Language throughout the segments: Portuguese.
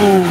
Ooh.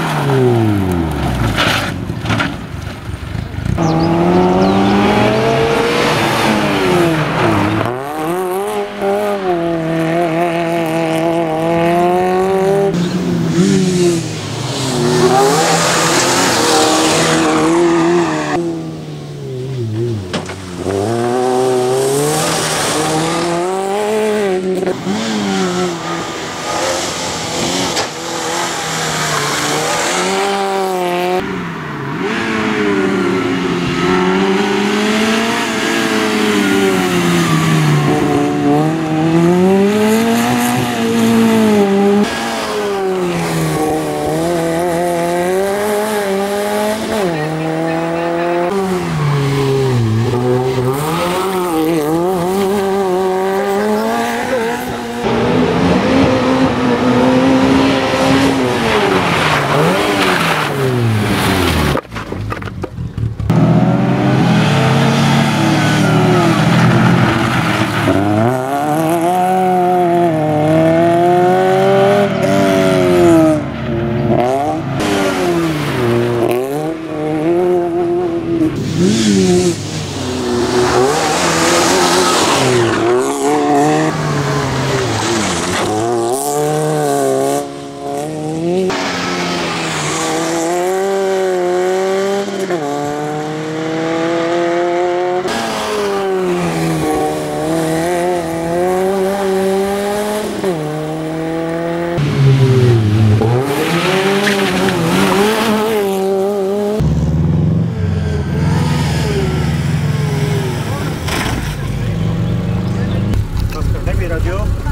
Hum. radio.